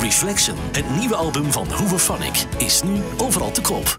Reflection, het nieuwe album van Hooverphonic, is nu overal te koop.